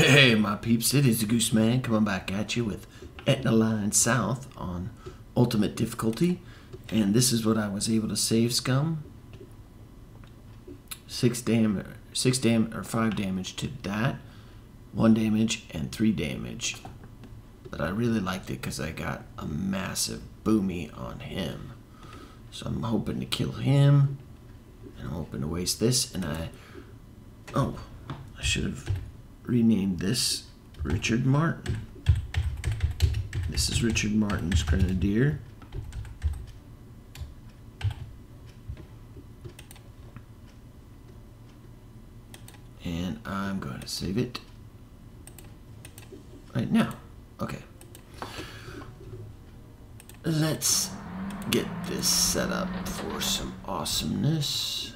Hey, my peeps, it is the Gooseman coming back at you with Etna Line South on Ultimate Difficulty. And this is what I was able to save Scum. Six damage, six dam or five damage to that, one damage and three damage. But I really liked it because I got a massive boomy on him. So I'm hoping to kill him. And I'm hoping to waste this. And I, oh, I should have renamed this Richard Martin. This is Richard Martin's Grenadier. And I'm going to save it right now. Okay. Let's get this set up for some awesomeness.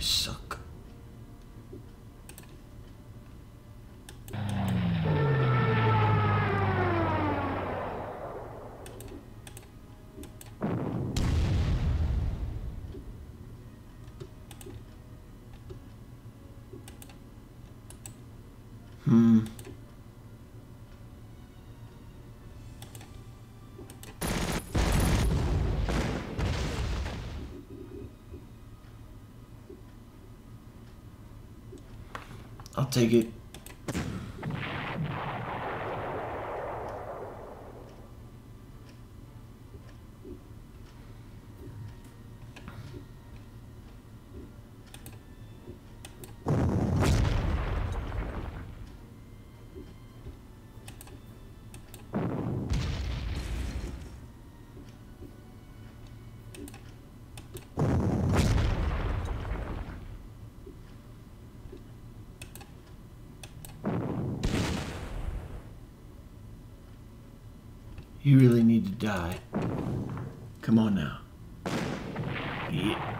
You suck. Hmm. I'll take it. You really need to die. Come on now. Yeah.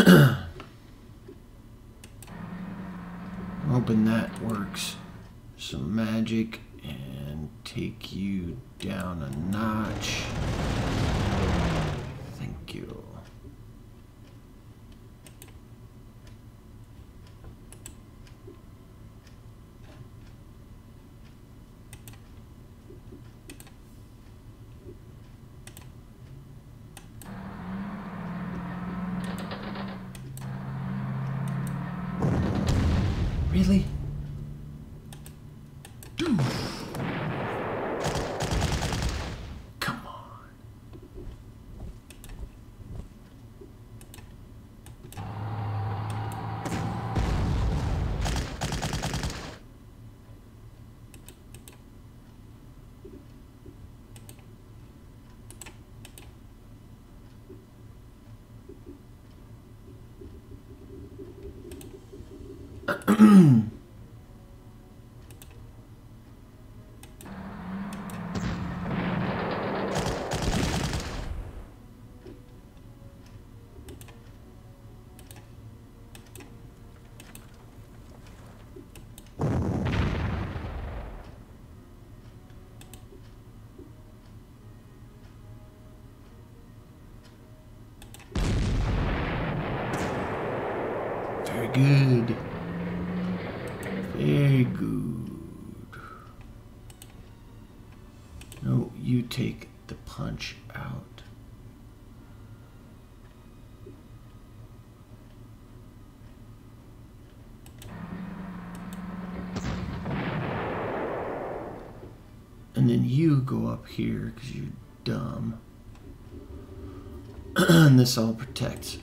hoping that works. Some magic and take you down a notch. Thank you. Really? Very good. Very good. No, you take the punch out. And then you go up here because you're dumb. and this all protects.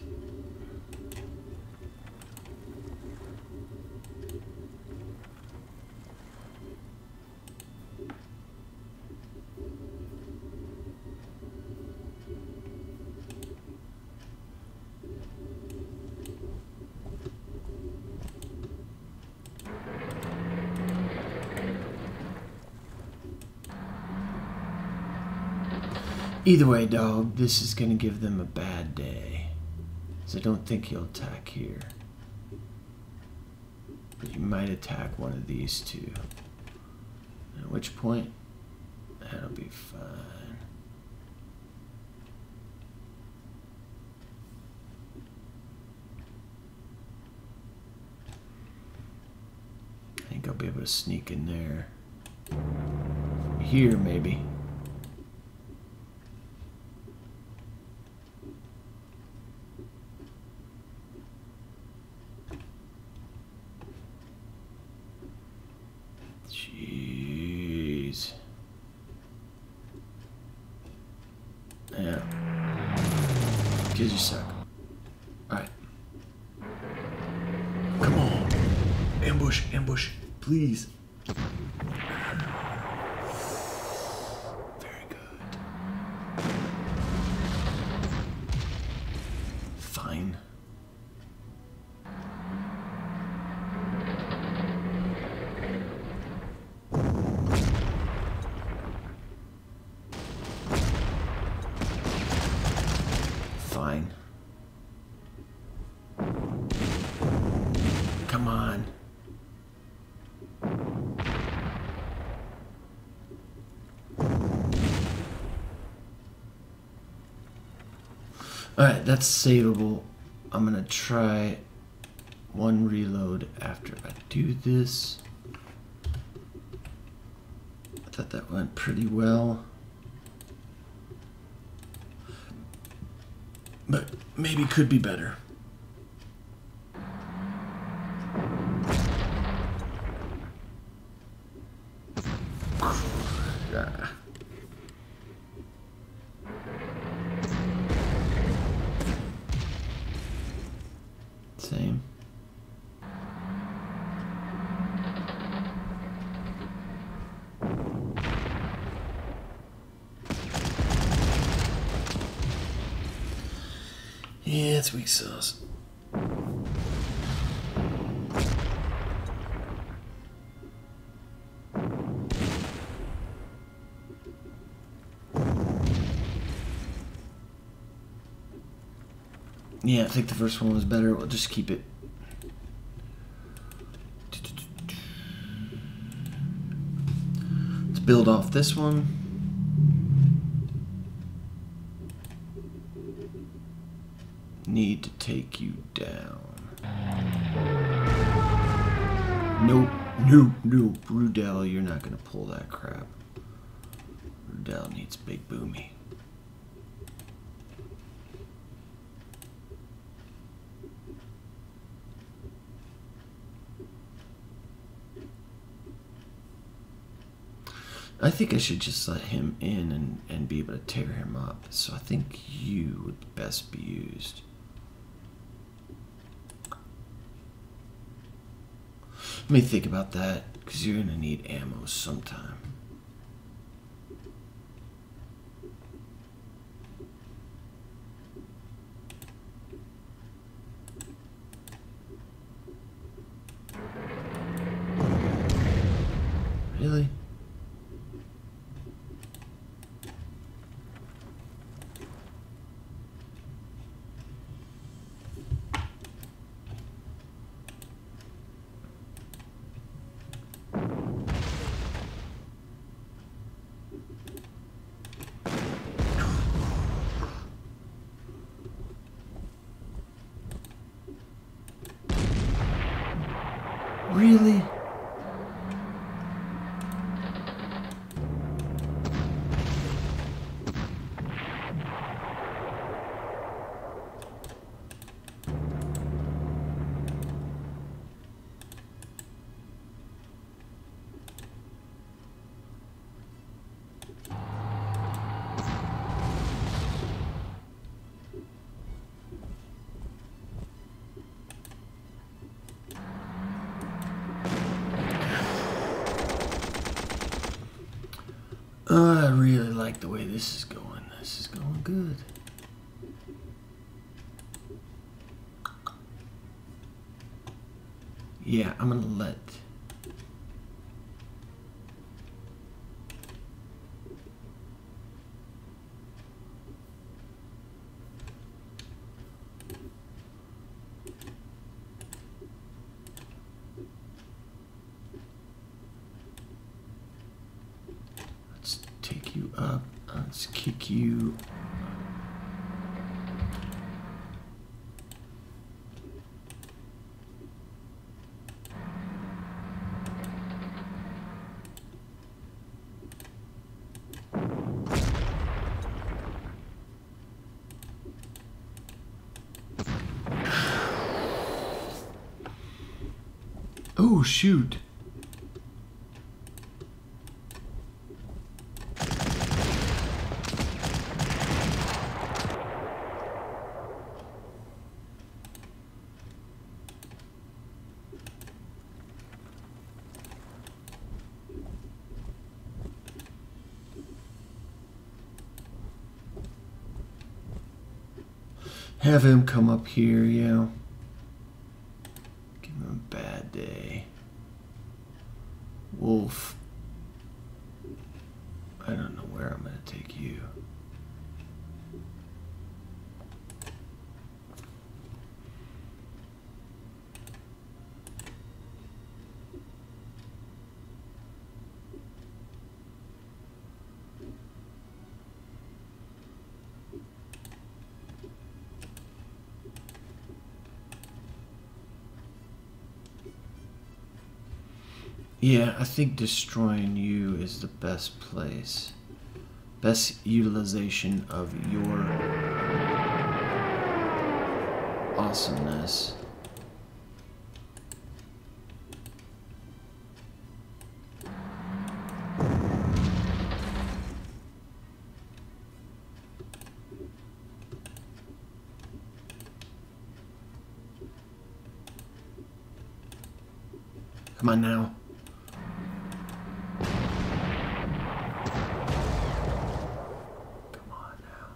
Either way, dog, this is going to give them a bad day. So I don't think he'll attack here. But he might attack one of these two. At which point, that'll be fine. I think I'll be able to sneak in there. From Here, maybe. Jeez. Yeah. Kids, you suck. Alright. Come on. Ambush, ambush, please. That's savable. I'm gonna try one reload after I do this. I thought that went pretty well. But maybe could be better. I think the first one was better. We'll just keep it. Let's build off this one. Need to take you down. Nope, nope, nope. Rudel, you're not gonna pull that crap. Rudel needs big boomy. I think I should just let him in and, and be able to tear him up. So I think you would best be used. Let me think about that, because you're going to need ammo sometime. Really? Really? Uh, I really like the way this is going. This is going good. Yeah, I'm gonna let. Let's take you up. Let's kick you. Oh, shoot. Have him come up here, yeah. Give him a bad day. Wolf. I don't know where I'm going to take you. Yeah, I think destroying you is the best place. Best utilization of your awesomeness. Come on now. Come on now.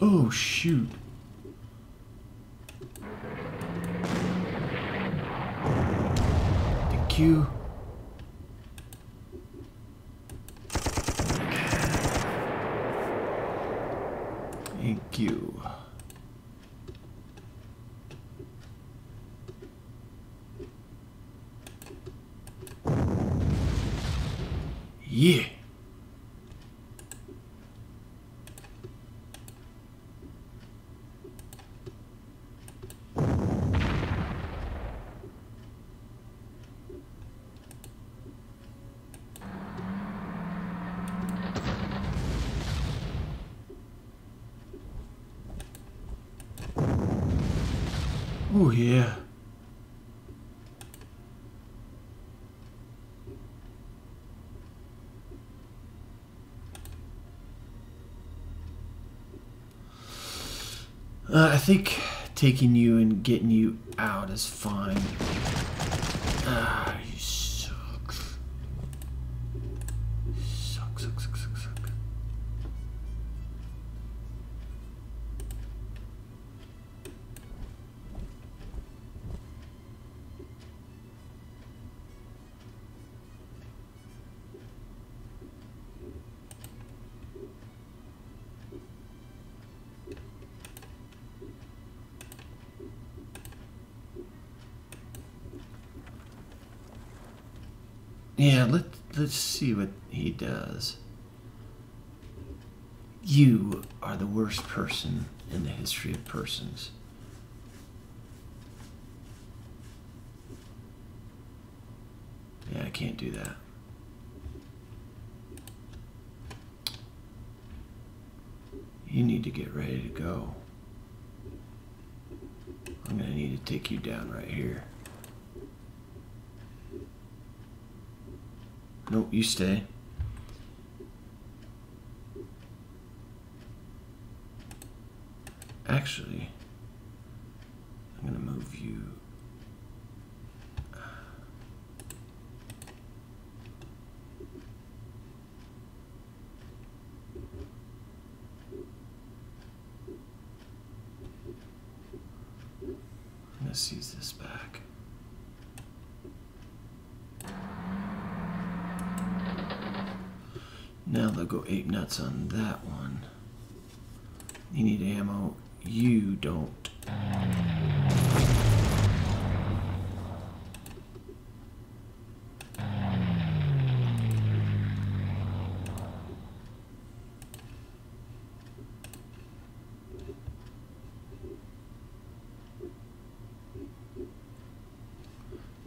Oh, shoot. Thank you. Thank you. Yeah. Oh, yeah. Uh, I think taking you and getting you out is fine. Ah, you Yeah, let let's see what he does. You are the worst person in the history of persons. Yeah, I can't do that. You need to get ready to go. I'm going to need to take you down right here. Nope, you stay. Actually, I'm going to move you. To seize this back. Now they'll go eight nuts on that one. You need ammo. You don't.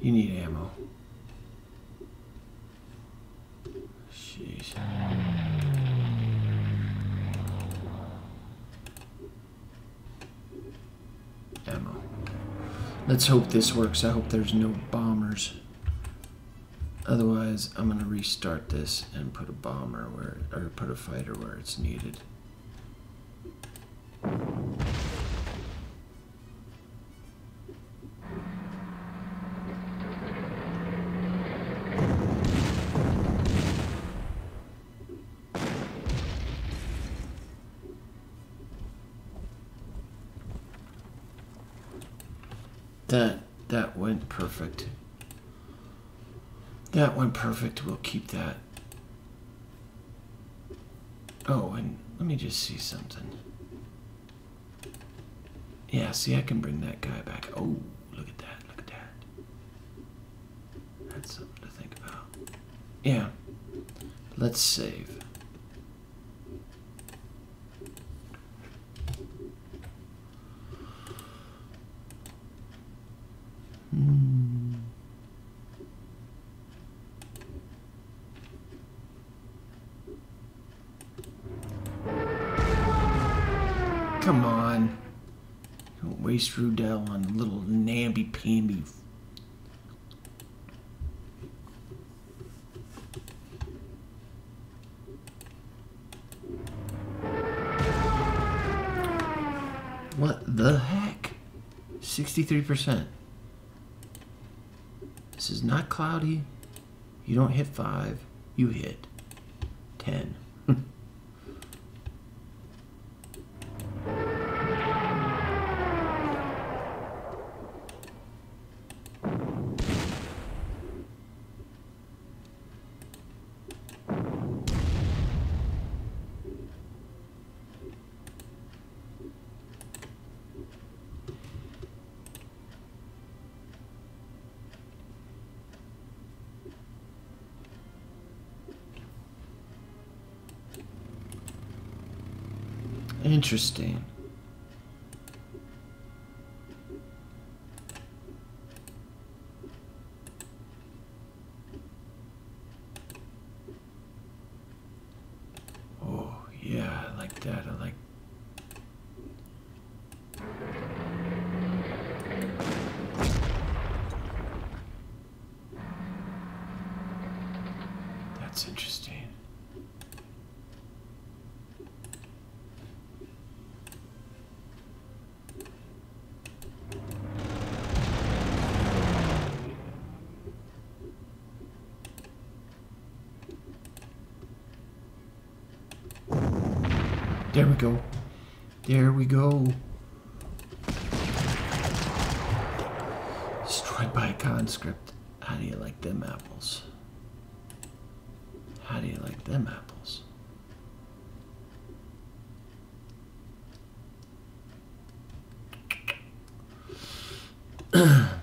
You need ammo. Jeez. Ammo. Let's hope this works. I hope there's no bombers. Otherwise, I'm gonna restart this and put a bomber where, or put a fighter where it's needed. That that went perfect. That went perfect. We'll keep that. Oh, and let me just see something. Yeah, see, I can bring that guy back. Oh, look at that. Look at that. That's something to think about. Yeah. Let's save. Come on. Don't waste Rudel on little namby-pamby. What the heck? 63%. This is not cloudy. You don't hit 5. You hit 10. Interesting. Oh, yeah, I like that. I like. That's interesting. There we go. There we go. Destroyed by a conscript. How do you like them apples? How do you like them apples?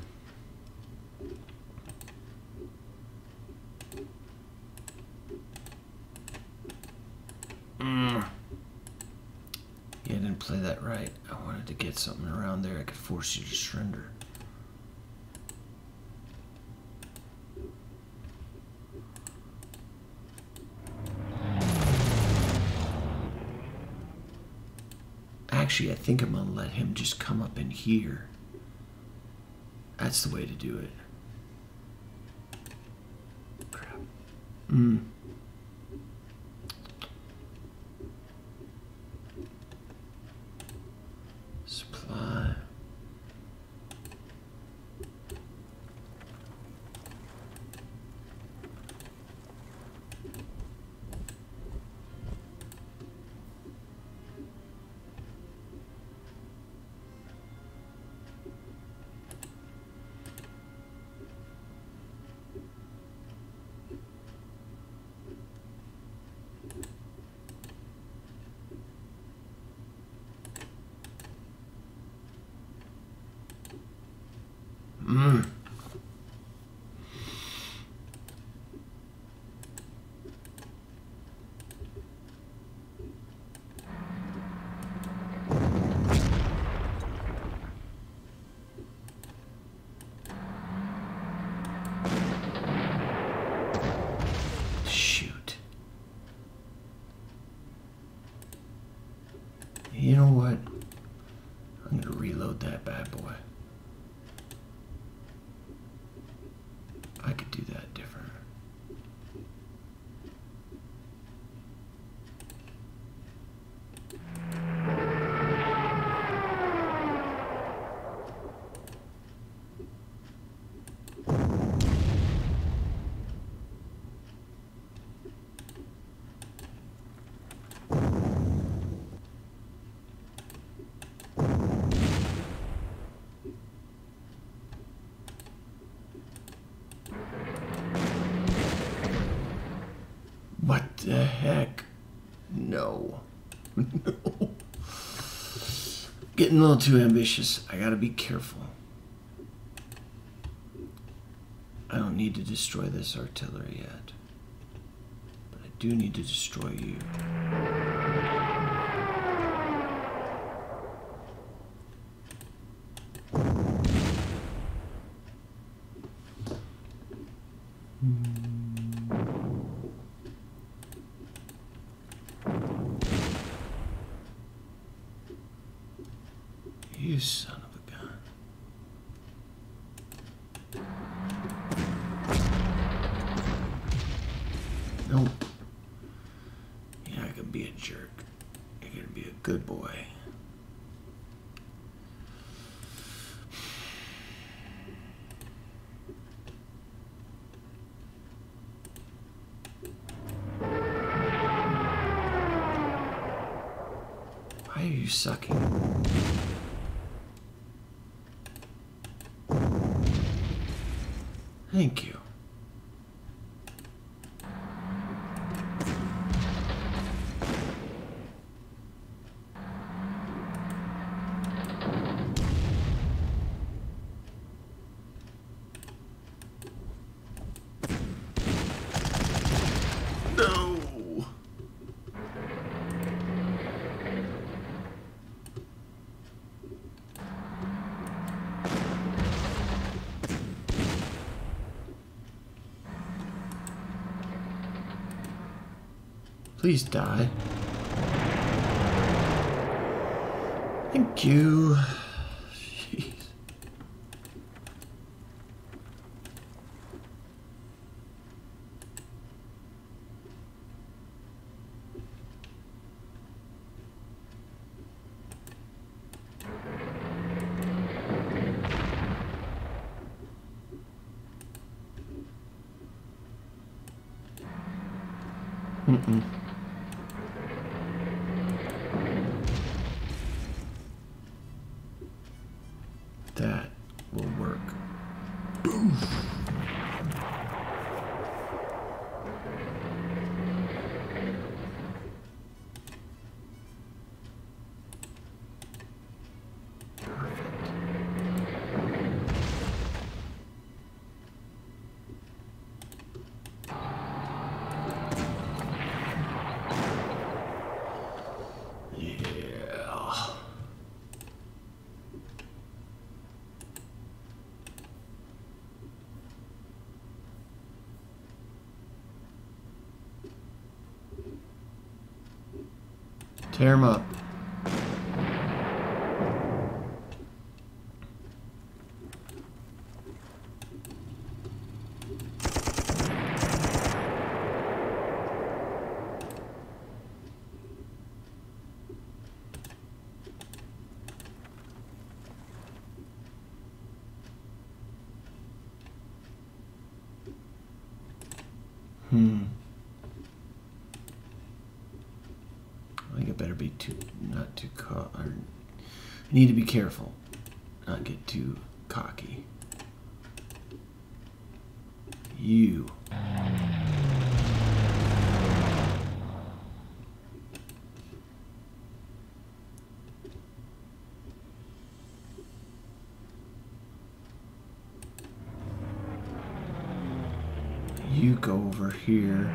play that right. I wanted to get there I could force you to surrender. Actually, I think I'm to let him just come up in here. That's the way to do it. Crap. Hmm. Supply. Mm. Shoot. You know what? I'm gonna reload that bad boy. I could do that different. What the heck? No. no. Getting a little too ambitious. I gotta be careful. I don't need to destroy this artillery yet. But I do need to destroy you. You son of a gun. Nope. You're not gonna be a jerk. You're gonna be a good boy. Why are you sucking? Thank you. No. Please die. Thank you. Tear him up. Hmm. I think I better be too not too co- or I need to be careful, not get too cocky. You. You go over here.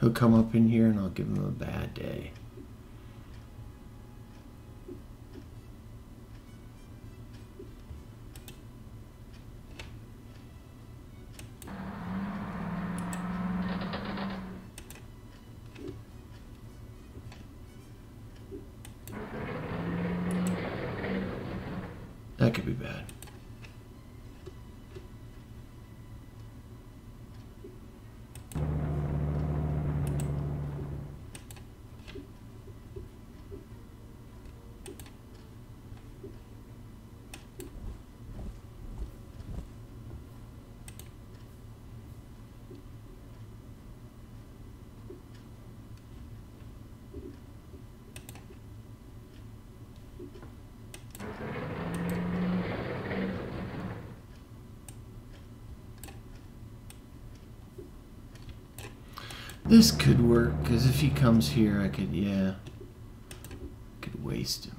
He'll come up in here and I'll give him a bad day. That could be bad. This could work, because if he comes here, I could, yeah. Could waste him.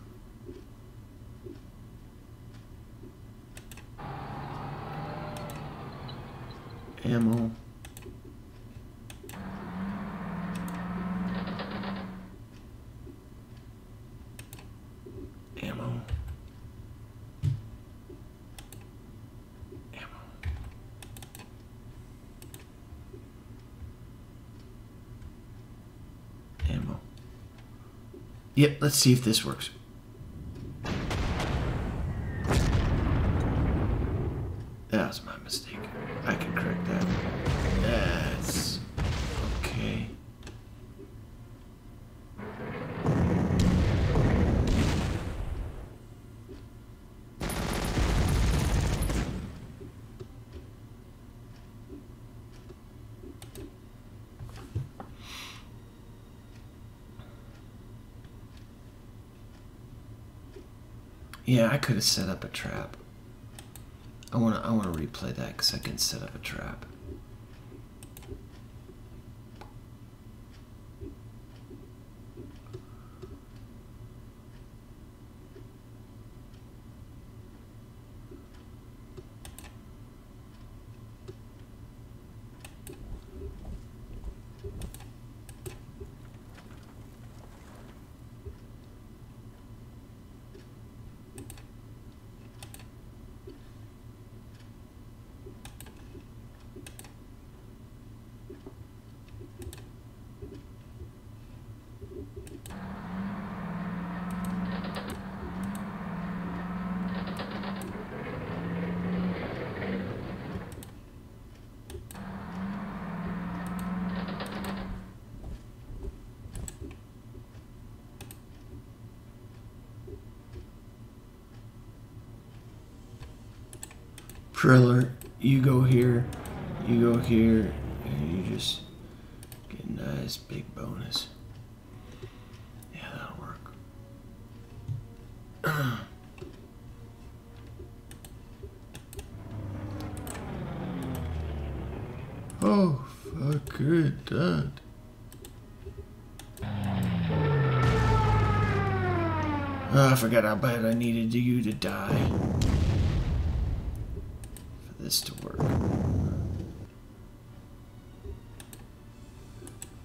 Ammo. Ammo. Ammo. Ammo. Yep, let's see if this works. That was my mistake. I can correct that. That's okay. Yeah, I could have set up a trap. I want to I want to replay that because I can set up a trap. Triller, you go here, you go here, and you just get a nice big bonus. Yeah, that'll work. oh, fuck it, Dad. Oh, I forgot how bad I needed you to die. This to work.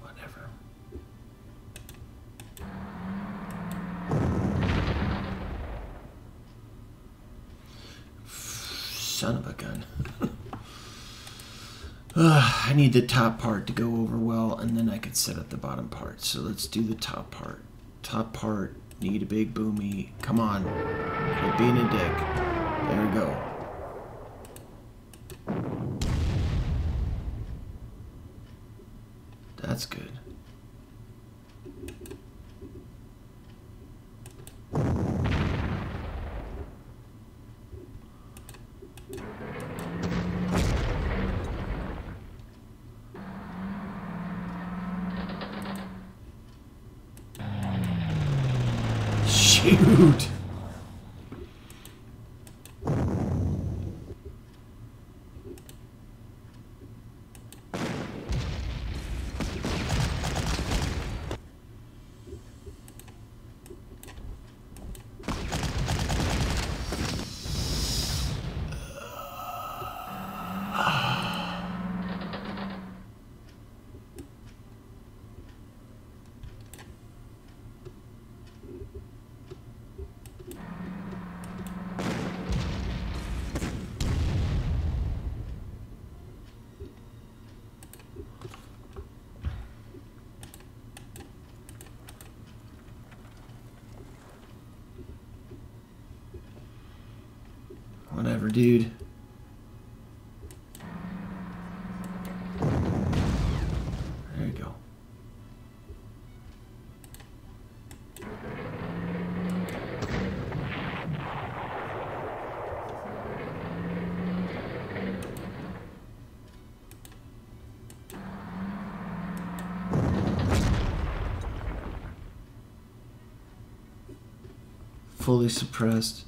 Whatever. Son of a gun. I need the top part to go over well, and then I could set up the bottom part. So let's do the top part. Top part, need a big boomy. Come on. Quit being a dick. There we go. That's good. Shoot! Whatever, dude. There you go. Fully suppressed.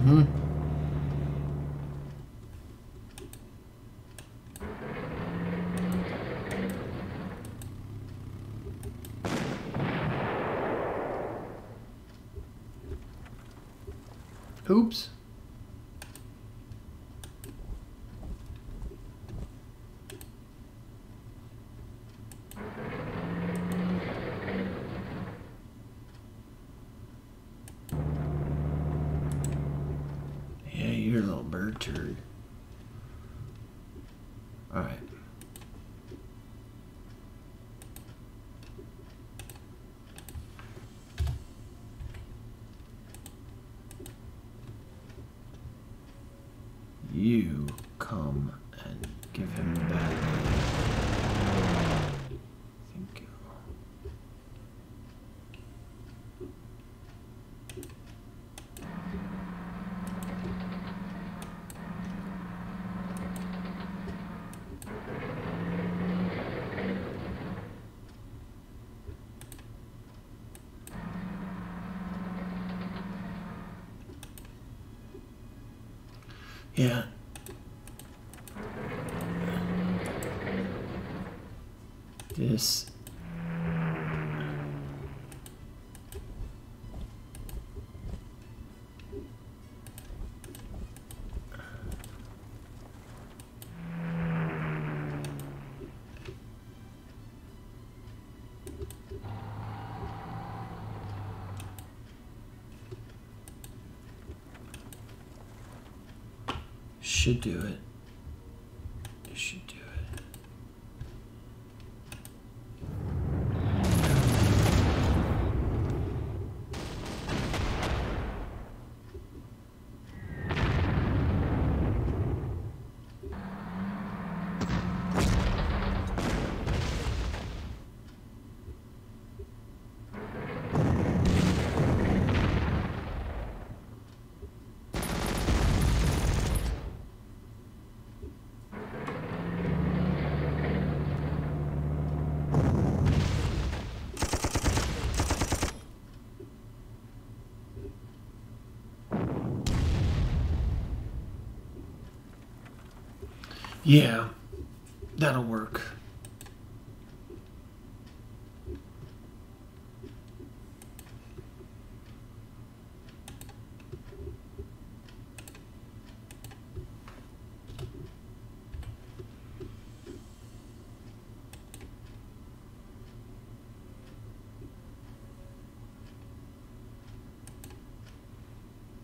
Mm-hmm. Oops. Yeah, you're a little bird turd. Alright. You come and give him the bad news. Thank you. Yeah. This. Should do it. It should do it. Yeah, that'll work.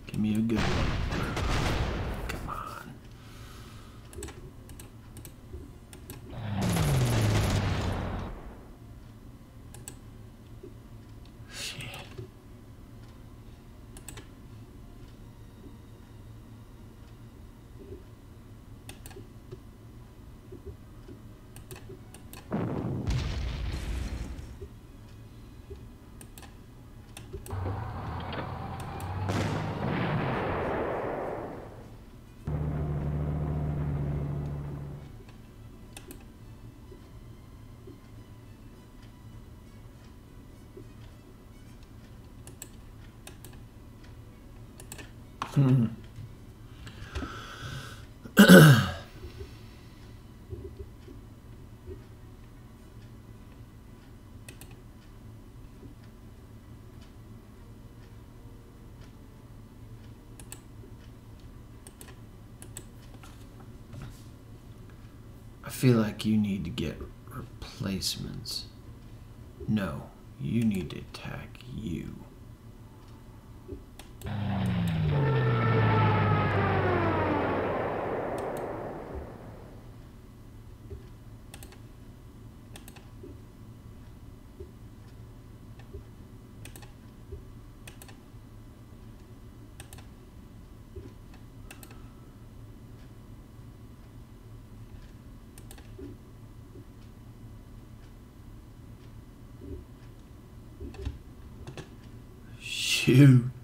Give me a good one. Come on. Shit. I feel like you need to get replacements. No, you need to attack you. Shoot.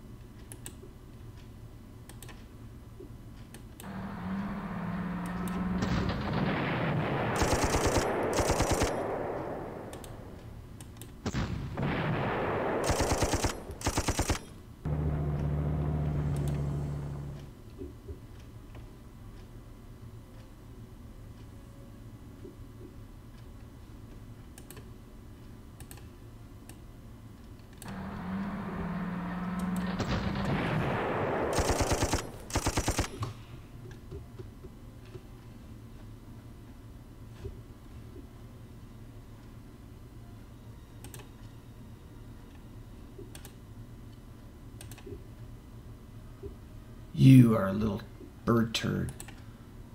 Are a little bird turd.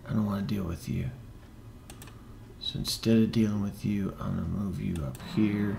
I don't want to deal with you. So instead of dealing with you, I'm going to move you up here.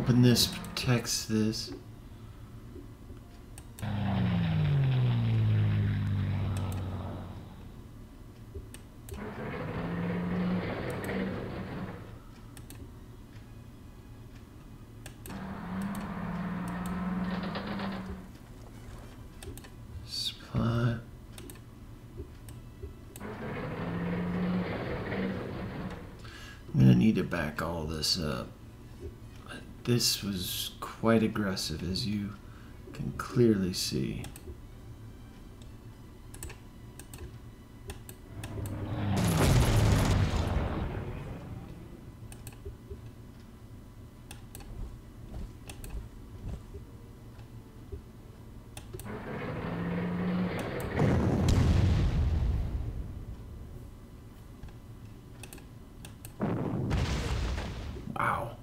Open this protects this. I'm gonna need to back all this up. This was quite aggressive, as you can clearly see. Wow.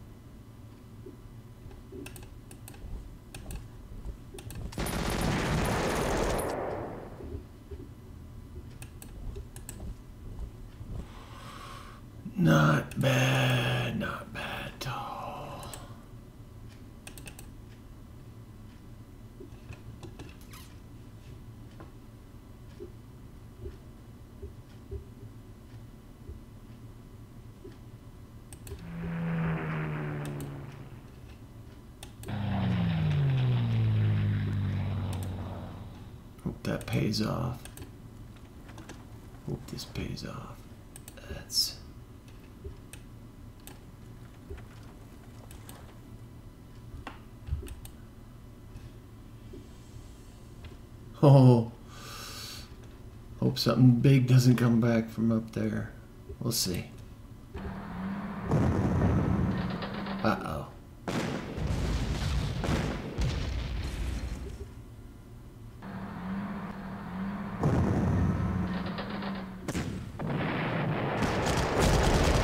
Not bad, not bad at all. Hope that pays off. Hope this pays off. That's. Oh. Hope something big doesn't come back from up there. We'll see. Uh oh.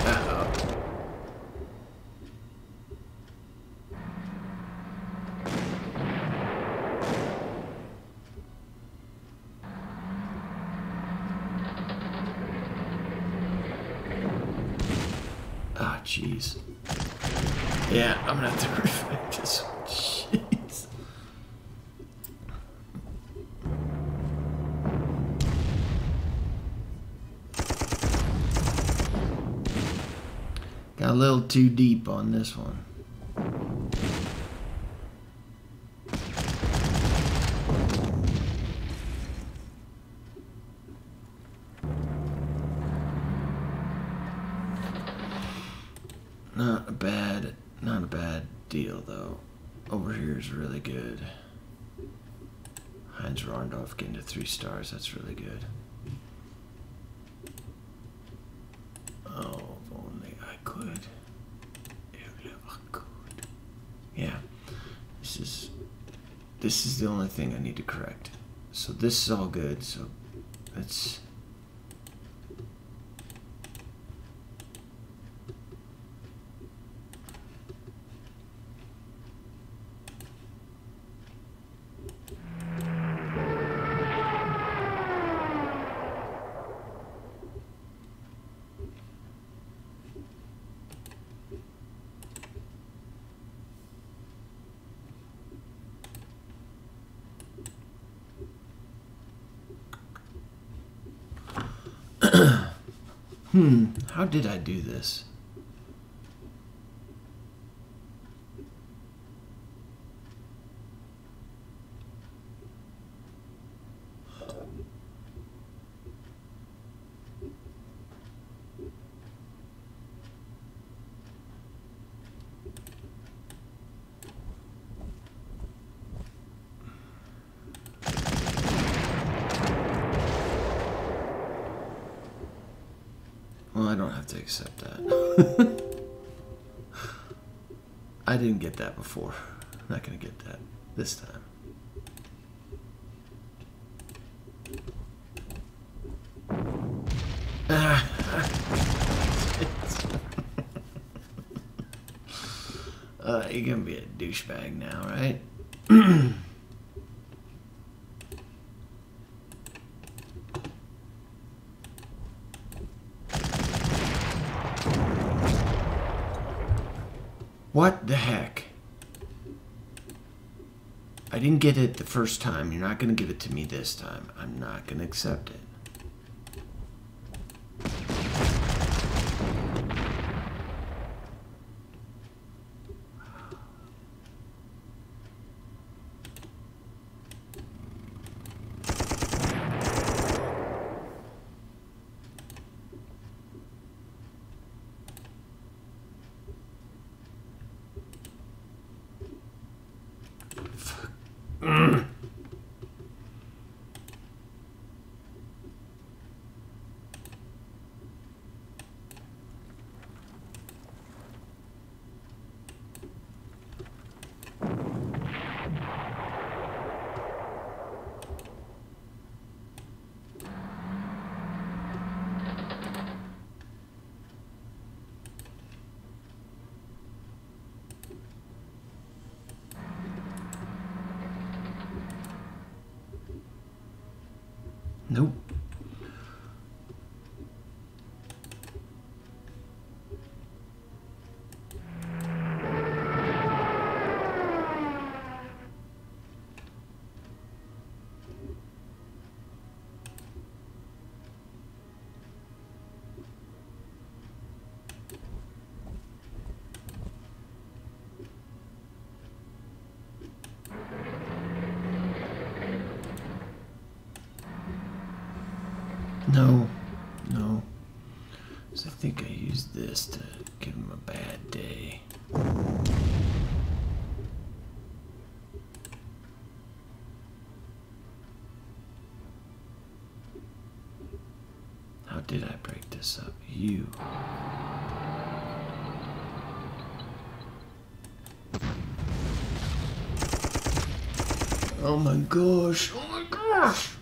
Uh oh. Ah, jeez. Yeah, I'm gonna have to reflect this one. Jeez. Got a little too deep on this one. Not a bad, not a bad deal though. Over here is really good. Heinz Rondorf getting to three stars. That's really good. Oh, if only I could. If I could. Yeah. This is this is the only thing I need to correct. So this is all good. So let's. Hmm, how did I do this? Well, I don't have to accept that. I didn't get that before. I'm not gonna get that this time. Uh, you're gonna be a douchebag now, right? What the heck? I didn't get it the first time. You're not going to give it to me this time. I'm not going to accept it. Nope. No, no. 'Cause I think I used this to give him a bad day. How did I break this up? You. Oh my gosh. Oh my gosh.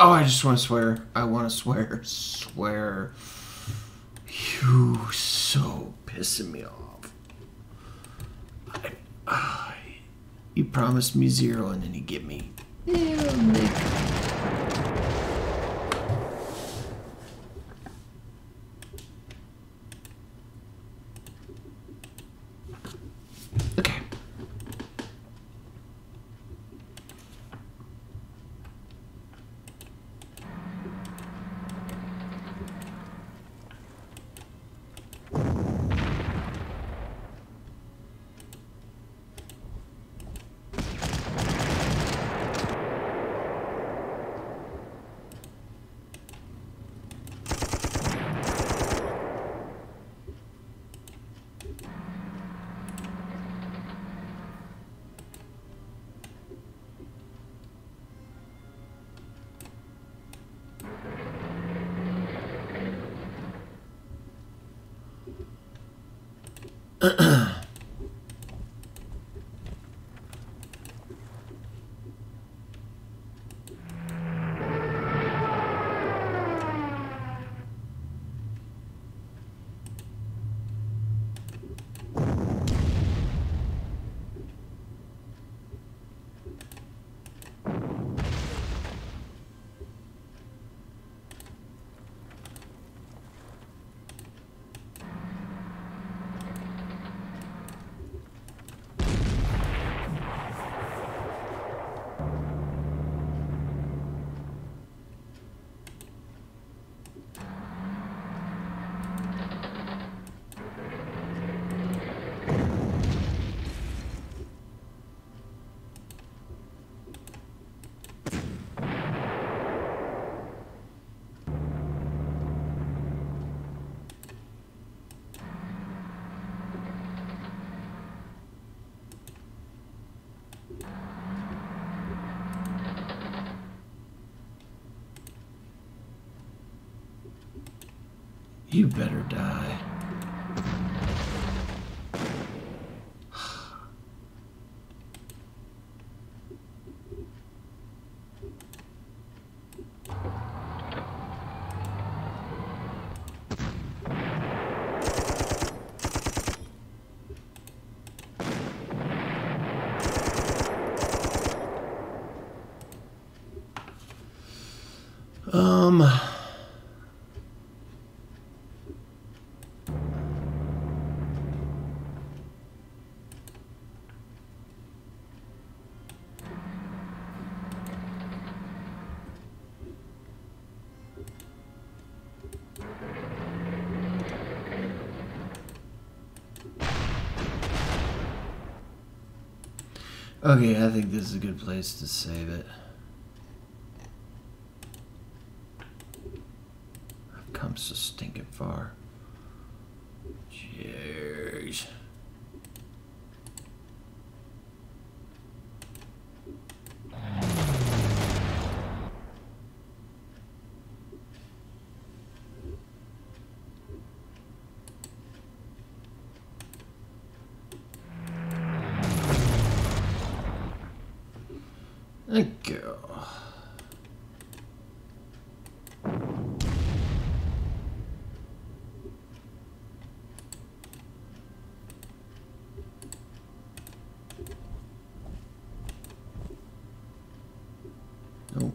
Oh, I just want to swear. I want to swear. Swear. You so pissing me off. I, you promised me zero and then you give me. Yeah, You better die. Okay, I think this is a good place to save it. I've come so stinking far. Thank you. Nope.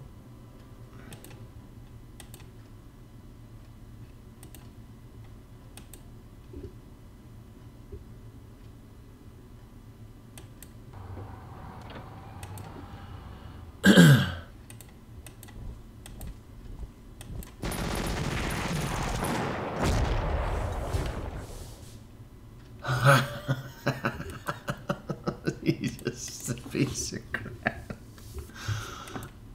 He's just a piece of crap.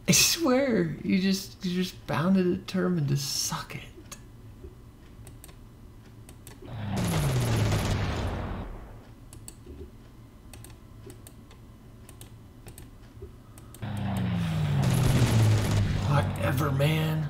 I swear, you just you just bound and determined to it. Whatever, man.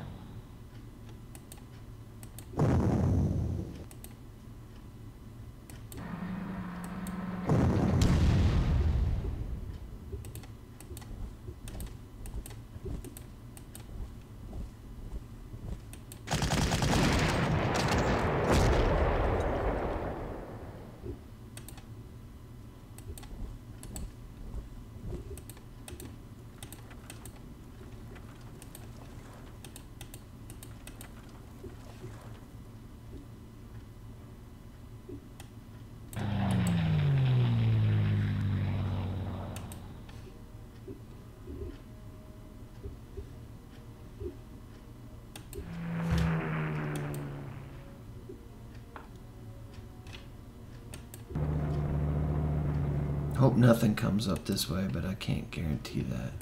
Hope nothing comes up this way, but I can't guarantee that.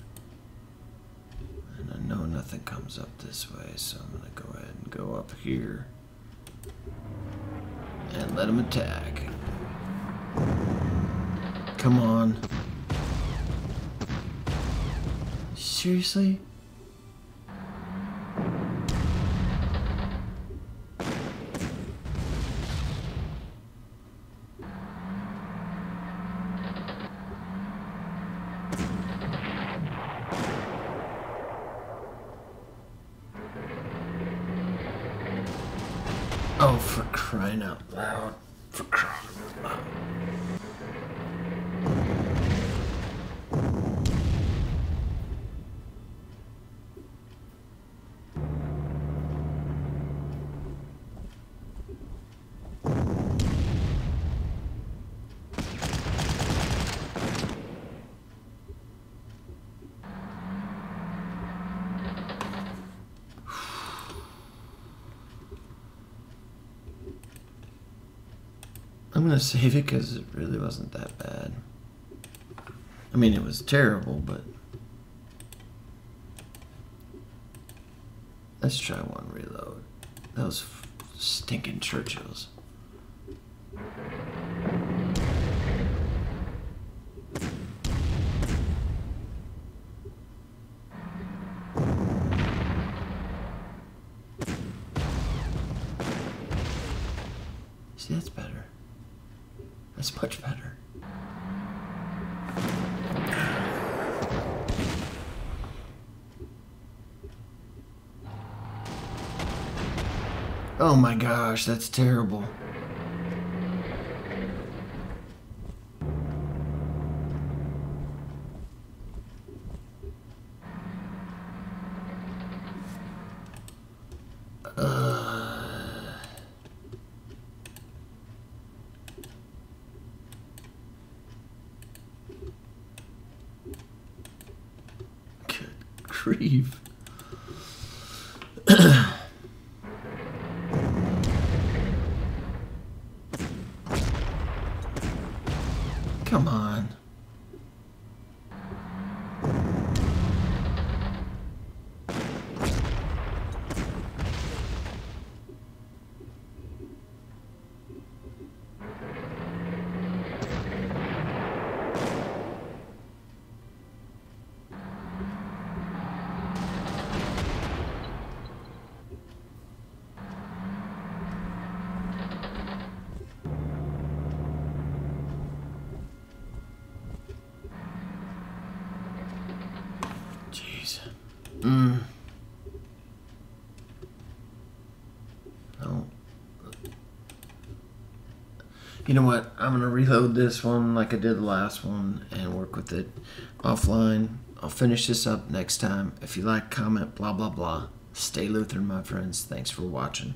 And I know nothing comes up this way, so I'm gonna go ahead and go up here and let him attack. Come on. Seriously? Oh, for crying out loud. For crying out loud. I'm gonna save it because it really wasn't that bad. I mean, it was terrible, but let's try one reload. Those stinking Churchills. Is much better. Oh my gosh, that's terrible. Good grief. Come on. Jeez. Mm. No. You know what? I'm gonna reload this one like I did the last one and work with it offline. I'll finish this up next time. If you like, comment, blah blah blah. Stay Lutheran, my friends. Thanks for watching.